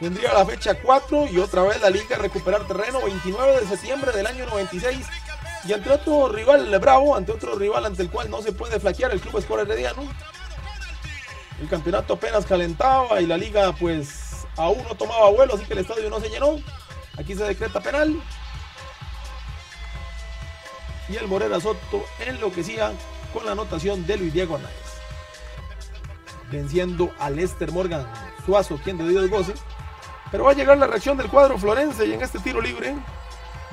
Vendría la fecha 4 y otra vez la liga a recuperar terreno 29 de septiembre del año 96 y ante otro rival bravo, ante otro rival ante el cual no se puede flaquear el Club Sport Herediano. El campeonato apenas calentaba y la liga pues aún no tomaba vuelo, así que el estadio no se llenó. Aquí se decreta penal. Y el Morera Soto enloquecía con la anotación de Luis Diego Hernández. Venciendo a Lester Morgan Suazo, quien de Dios goce. Pero va a llegar la reacción del cuadro florense y en este tiro libre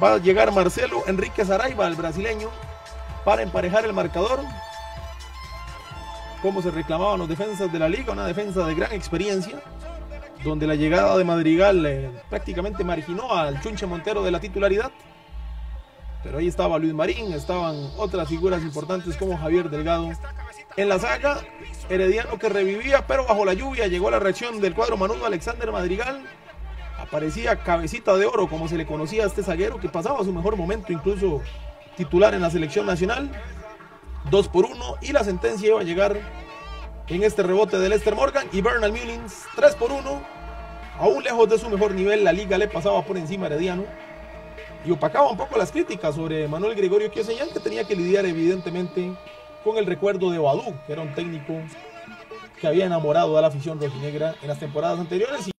va a llegar Marcelo Enrique Saraiva, el brasileño, para emparejar el marcador. Como se reclamaban los defensas de la liga, una defensa de gran experiencia, donde la llegada de Madrigal eh, prácticamente marginó al Chunche Montero de la titularidad. Pero ahí estaba Luis Marín, estaban otras figuras importantes como Javier Delgado en la saga. Herediano que revivía, pero bajo la lluvia llegó la reacción del cuadro Manudo Alexander Madrigal aparecía cabecita de oro, como se le conocía a este zaguero, que pasaba su mejor momento, incluso titular en la selección nacional. 2 por 1 y la sentencia iba a llegar en este rebote de Lester Morgan y Bernal Mullins 3 por 1. Aún lejos de su mejor nivel, la liga le pasaba por encima a Herediano y opacaba un poco las críticas sobre Manuel Gregorio Quioseñán, que tenía que lidiar evidentemente con el recuerdo de Badú, que era un técnico que había enamorado a la afición rojinegra en las temporadas anteriores.